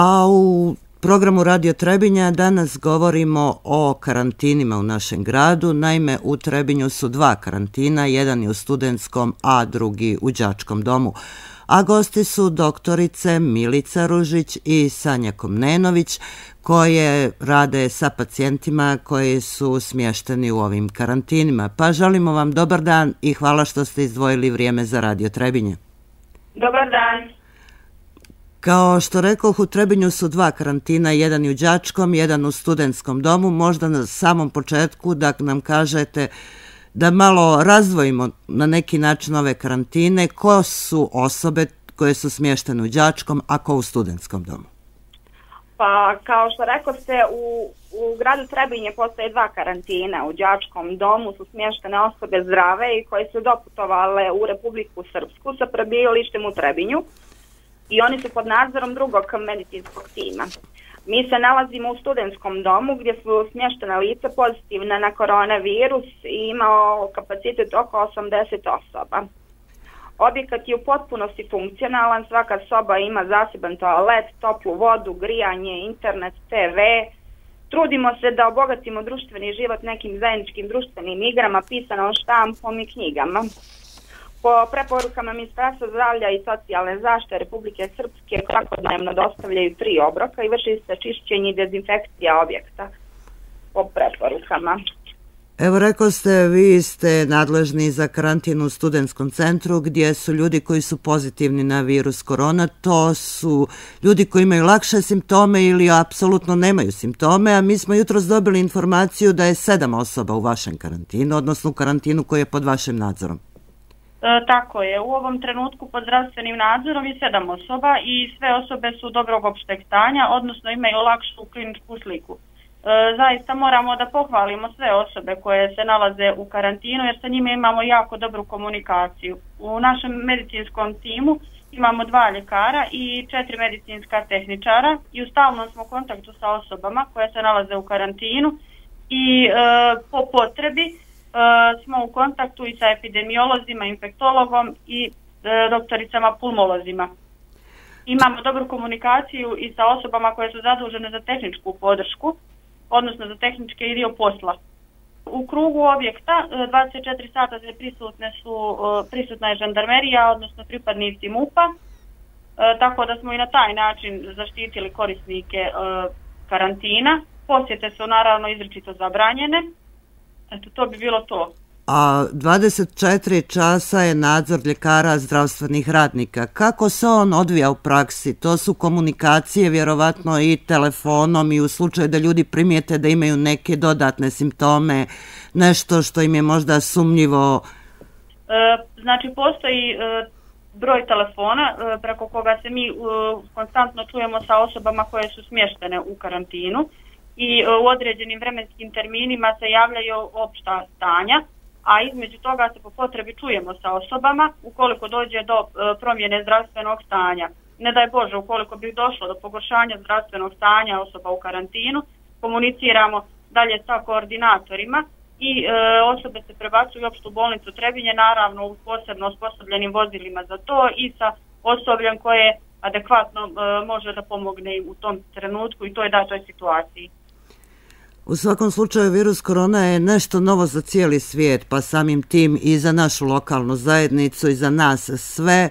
A u programu Radio Trebinja danas govorimo o karantinima u našem gradu. Naime, u Trebinju su dva karantina, jedan je u studentskom, a drugi u đačkom domu. A gosti su doktorice Milica Ružić i Sanja Komnenović, koje rade sa pacijentima koji su smješteni u ovim karantinima. Pa želimo vam dobar dan i hvala što ste izdvojili vrijeme za Radio Trebinje. Dobar dan. Kao što rekao, u Trebinju su dva karantina, jedan u Đačkom, jedan u studentskom domu. Možda na samom početku da nam kažete da malo razvojimo na neki način ove karantine. Ko su osobe koje su smještene u Đačkom, a ko u studentskom domu? Pa, kao što rekao ste, u, u gradu Trebinje postoje dva karantina. U Đačkom domu su smještene osobe zdrave i koje su doputovale u Republiku Srpsku sa prebivalištem u Trebinju i oni su pod nadzorom drugog medicinskog tima. Mi se nalazimo u studentskom domu gdje su smještena lica pozitivna na koronavirus i imao kapacitet oko 80 osoba. Objekat je u potpunosti funkcionalan, svaka soba ima zaseban toalet, toplu vodu, grijanje, internet, TV. Trudimo se da obogatimo društveni život nekim zajedničkim društvenim igrama, pisanom štampom i knjigama. Po preporukama Ministarstva zdravlja i socijalne zašte Republike Srpske svakodnevno dostavljaju tri obroka i vrši se čišćenje i dezinfekcija objekta po preporukama. Evo rekao ste, vi ste nadležni za karantinu u studentskom centru gdje su ljudi koji su pozitivni na virus korona. To su ljudi koji imaju lakše simptome ili apsolutno nemaju simptome, a mi smo jutro dobili informaciju da je sedam osoba u vašem karantinu, odnosno u karantinu koji je pod vašim nadzorom. E, tako je, u ovom trenutku pod zdravstvenim nadzorom je sedam osoba i sve osobe su dobrog opšteg stanja, odnosno imaju lakšu kliničku sliku. E, zaista moramo da pohvalimo sve osobe koje se nalaze u karantinu jer sa njima imamo jako dobru komunikaciju. U našem medicinskom timu imamo dva ljekara i četiri medicinska tehničara i u stalnom smo kontaktu sa osobama koje se nalaze u karantinu i e, po potrebi e, u kontaktu i sa epidemiolozima, infektologom i e, doktoricama pulmolozima. Imamo dobru komunikaciju i sa osobama koje su zadužene za tehničku podršku, odnosno za tehničke i dio posla. U krugu objekta e, 24 sata se prisutne su, e, prisutna je žandarmerija, odnosno pripadnici MUPA, e, tako da smo i na taj način zaštitili korisnike karantina. Posjete su naravno izričito zabranjene. Eto, to bi bilo to a 24 časa je nadzor ljekara zdravstvenih radnika. Kako se on odvija u praksi? To su komunikacije vjerovatno i telefonom i u slučaju da ljudi primijete da imaju neke dodatne simptome, nešto što im je možda sumnjivo. E, znači, postoji e, broj telefona e, preko koga se mi e, konstantno čujemo sa osobama koje su smještene u karantinu i e, u određenim vremenskim terminima se javljaju opšta stanja a između toga se po potrebi čujemo sa osobama ukoliko dođe do e, promjene zdravstvenog stanja. Ne daj Bože, ukoliko bi došlo do pogoršanja zdravstvenog stanja osoba u karantinu, komuniciramo dalje sa koordinatorima i e, osobe se prebacuju u opštu bolnicu Trebinje, naravno u posebno osposobljenim vozilima za to i sa osobljem koje adekvatno e, može da pomogne u tom trenutku i to je datoj situaciji. U svakom slučaju virus korona je nešto novo za cijeli svijet, pa samim tim i za našu lokalnu zajednicu i za nas sve.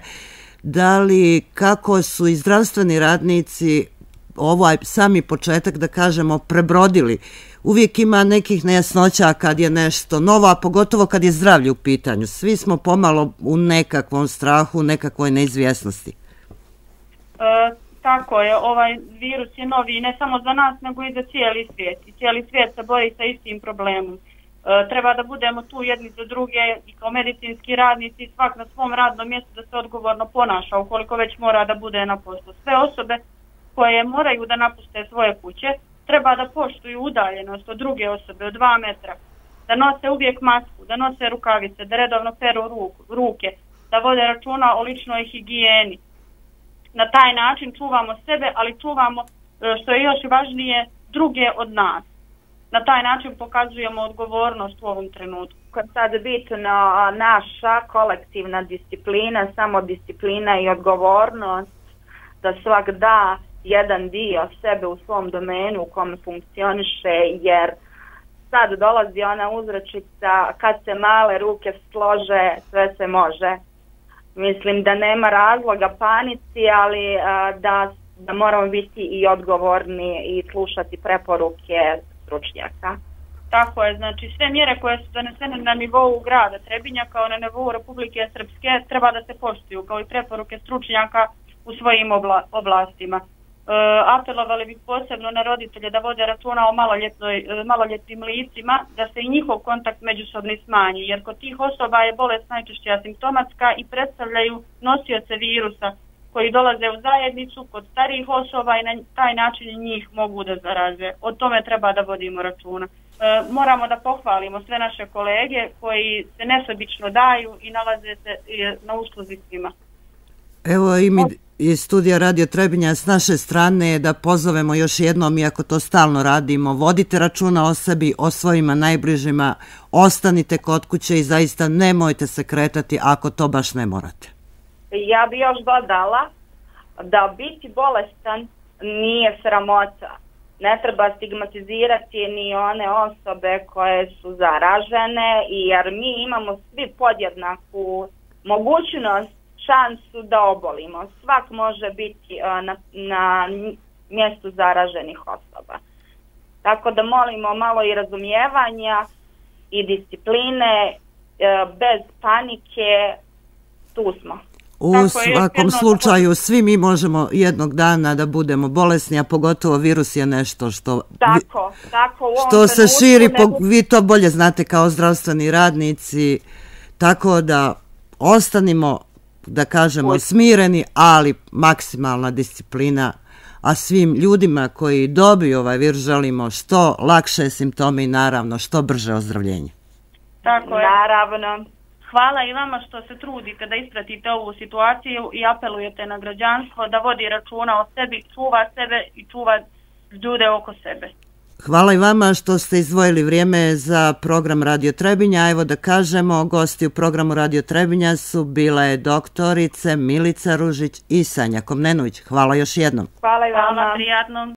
Da li, kako su i zdravstveni radnici ovaj sami početak, da kažemo, prebrodili? Uvijek ima nekih nejasnoća kad je nešto novo, a pogotovo kad je zdravlje u pitanju. Svi smo pomalo u nekakvom strahu, nekakvoj neizvjesnosti. Uh tako je, ovaj virus je novi ne samo za nas, nego i za cijeli svijet. I cijeli svijet se bori sa istim problemom. E, treba da budemo tu jedni za druge i kao medicinski radnici svak na svom radnom mjestu da se odgovorno ponaša ukoliko već mora da bude na poslu. Sve osobe koje moraju da napuste svoje kuće treba da poštuju udaljenost od druge osobe od dva metra, da nose uvijek masku, da nose rukavice, da redovno peru ruku, ruke, da vode računa o ličnoj higijeni, na taj način čuvamo sebe, ali čuvamo, e, što je još važnije, druge od nas. Na taj način pokazujemo odgovornost u ovom trenutku. Kad sad bitno naša kolektivna disciplina, samo disciplina i odgovornost da svak da jedan dio sebe u svom domenu u kom funkcioniše, jer sad dolazi ona uzračica kad se male ruke slože, sve se može. Mislim da nema razloga panici, ali a, da, da moramo biti i odgovorni i slušati preporuke stručnjaka. Tako je, znači sve mjere koje su donesene na nivou grada Trebinja kao na nivou Republike Srpske treba da se poštuju kao i preporuke stručnjaka u svojim obla, oblastima. Eh, apelovali bi posebno na roditelje da vode računa o maloljetnoj, eh, maloljetnim licima, da se i njihov kontakt međusobni smanji, jer kod tih osoba je bolest najčešće asimptomatska i predstavljaju nosioce virusa koji dolaze u zajednicu kod starijih osoba i na taj način njih mogu da zaraze. O tome treba da vodimo računa. E, moramo da pohvalimo sve naše kolege koji se nesobično daju i nalaze se na usluzi svima. Evo i mi iz studija Radio Trebinja s naše strane je da pozovemo još jednom, iako to stalno radimo, vodite računa o sebi, o svojima najbližima, ostanite kod kuće i zaista nemojte se kretati ako to baš ne morate. Ja bi još dodala da biti bolestan nije sramota ne treba stigmatizirati ni one osobe koje su zaražene jer mi imamo svi podjednaku mogućnost, šansu da obolimo. Svak može biti na, na mjestu zaraženih osoba. Tako da molimo malo i razumijevanja i discipline, e, bez panike, tu smo. U Tako svakom slučaju, svi mi možemo jednog dana da budemo bolesni, a pogotovo virus je nešto što, tako, tako, što se širi, po, vi to bolje znate kao zdravstveni radnici, tako da ostanimo, da kažemo, smireni, ali maksimalna disciplina, a svim ljudima koji dobiju ovaj virus želimo što lakše simptome i naravno što brže ozdravljenje. Tako je. Naravno. Hvala i vama što se trudite da ispratite ovu situaciju i apelujete na građanstvo da vodi računa o sebi, čuva sebe i čuva ljude oko sebe. Hvala i vama što ste izdvojili vrijeme za program Radio Trebinja. Evo da kažemo, gosti u programu Radio Trebinja su bile doktorice Milica Ružić i Sanja Komnenović. Hvala još jednom. Hvala i vama. Hvala, prijatno.